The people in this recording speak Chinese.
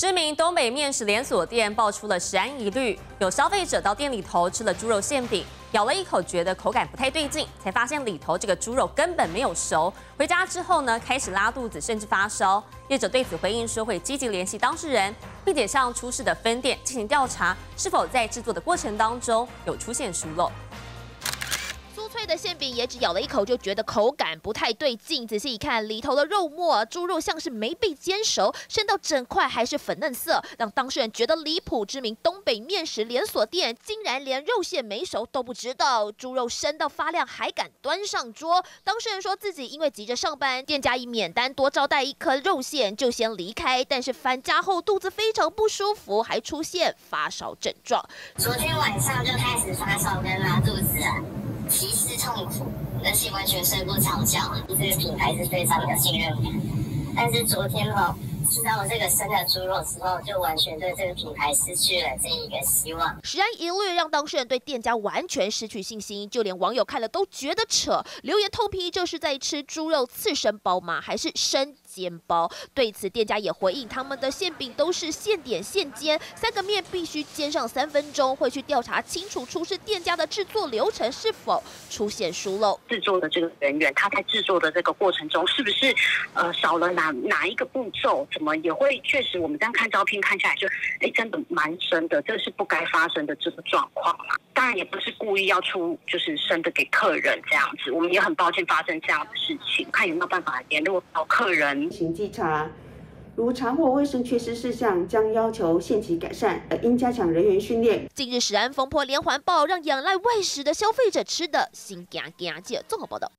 知名东北面食连锁店爆出了食安疑虑，有消费者到店里头吃了猪肉馅饼，咬了一口，觉得口感不太对劲，才发现里头这个猪肉根本没有熟。回家之后呢，开始拉肚子，甚至发烧。业者对此回应说，会积极联系当事人，并且向出事的分店进行调查，是否在制作的过程当中有出现疏漏。脆的馅饼也只咬了一口就觉得口感不太对劲，仔细一看里头的肉末，猪肉像是没被煎熟，生到整块还是粉嫩色，让当事人觉得离谱。知名东北面食连锁店竟然连肉馅没熟都不知道，猪肉生到发亮还敢端上桌。当事人说自己因为急着上班，店家以免单多招待一颗肉馅就先离开，但是返家后肚子非常不舒服，还出现发烧症状。昨天晚上就开始发烧跟拉肚子。其实痛苦，而且完全睡不着觉。这个品牌是非常的信任感，但是昨天哈。吃到这个生的猪肉之后，就完全对这个品牌失去了这一个希望。食安疑虑让当事人对店家完全失去信心，就连网友看了都觉得扯，留言痛批这是在吃猪肉刺身包吗？还是生煎包？对此，店家也回应，他们的馅饼都是现点现煎，三个面必须煎上三分钟，会去调查清楚出事店家的制作流程是否出现疏漏。制作的这个人员，他在制作的这个过程中，是不是呃少了哪哪一个步骤？怎么也会确实，我们这样看照片看下来，就哎，真的蛮深的，这是不该发生的这个状况啦。当然也不是故意要出，就是生的给客人这样子，我们也很抱歉发生这样的事情，看有没有办法联络到客人。请稽查，如查获卫生缺失事项，将要求限期改善，而应加强人员训练。近日食安风波连环爆，让仰赖外食的消费者吃的心惊惊。记者综合报道。